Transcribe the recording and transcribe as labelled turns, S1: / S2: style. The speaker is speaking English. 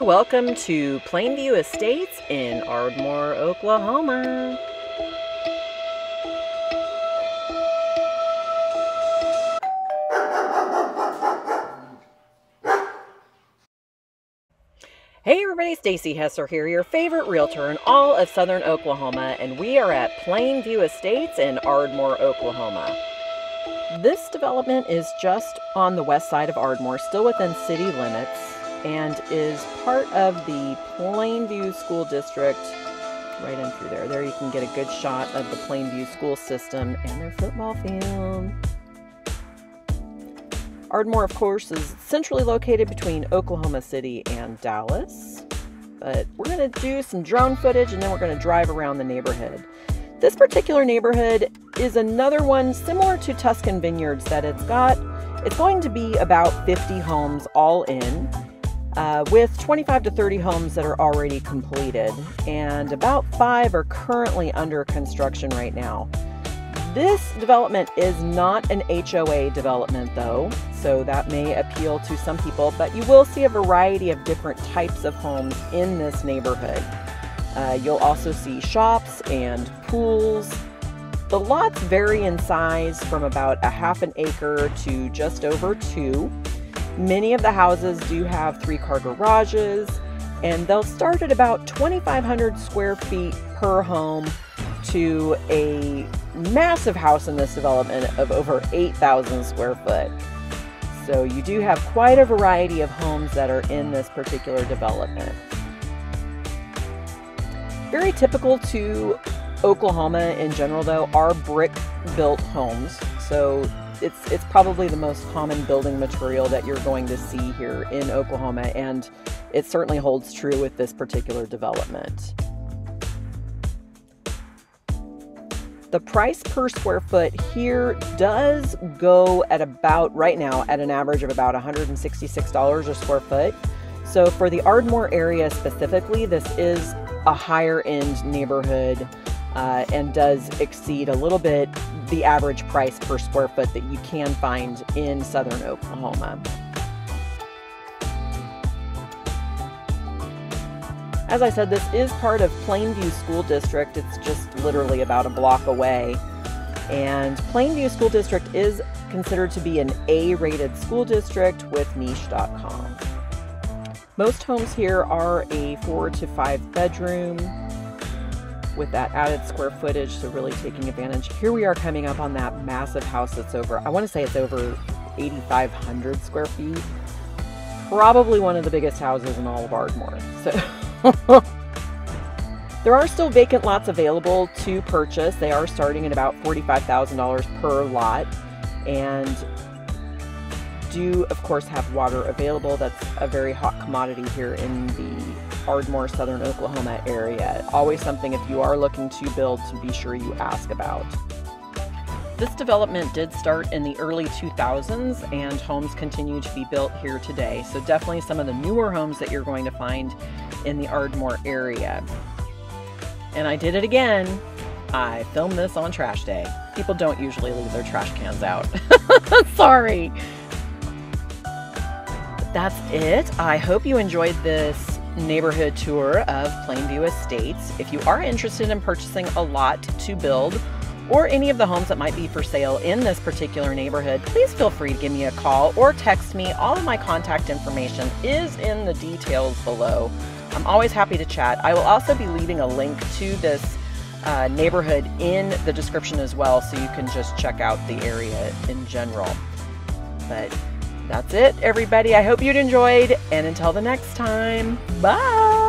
S1: Welcome to Plainview Estates in Ardmore, Oklahoma. Hey everybody, Stacey Hesser here, your favorite realtor in all of southern Oklahoma, and we are at Plainview Estates in Ardmore, Oklahoma. This development is just on the west side of Ardmore, still within city limits, and is part of the Plainview School District right in through there. There you can get a good shot of the Plainview school system and their football field. Ardmore, of course, is centrally located between Oklahoma City and Dallas. But we're going to do some drone footage and then we're going to drive around the neighborhood. This particular neighborhood is another one similar to Tuscan Vineyards that it's got, it's going to be about 50 homes all in uh, with 25 to 30 homes that are already completed, and about five are currently under construction right now. This development is not an HOA development, though, so that may appeal to some people, but you will see a variety of different types of homes in this neighborhood. Uh, you'll also see shops and pools. The lots vary in size from about a half an acre to just over two. Many of the houses do have three car garages, and they'll start at about 2,500 square feet per home to a massive house in this development of over 8,000 square foot. So you do have quite a variety of homes that are in this particular development. Very typical to Oklahoma in general, though, are brick built homes. So it's it's probably the most common building material that you're going to see here in Oklahoma, and it certainly holds true with this particular development. The price per square foot here does go at about right now at an average of about $166 a square foot. So for the Ardmore area specifically, this is a higher end neighborhood uh, and does exceed a little bit the average price per square foot that you can find in southern Oklahoma. As I said, this is part of Plainview School District. It's just literally about a block away. And Plainview School District is considered to be an A rated school district with niche.com. Most homes here are a four to five bedroom, with that added square footage, so really taking advantage. Here we are coming up on that massive house that's over, I want to say it's over 8,500 square feet. Probably one of the biggest houses in all of Ardmore. So there are still vacant lots available to purchase. They are starting at about $45,000 per lot. And do, of course, have water available. That's a very hot commodity here in the Ardmore, southern Oklahoma area. Always something if you are looking to build to be sure you ask about. This development did start in the early 2000s and homes continue to be built here today. So definitely some of the newer homes that you're going to find in the Ardmore area. And I did it again. I filmed this on trash day. People don't usually leave their trash cans out. Sorry that's it. I hope you enjoyed this neighborhood tour of Plainview Estates. If you are interested in purchasing a lot to build or any of the homes that might be for sale in this particular neighborhood, please feel free to give me a call or text me. All of my contact information is in the details below. I'm always happy to chat. I will also be leaving a link to this uh, neighborhood in the description as well so you can just check out the area in general. But that's it, everybody. I hope you'd enjoyed, and until the next time, bye.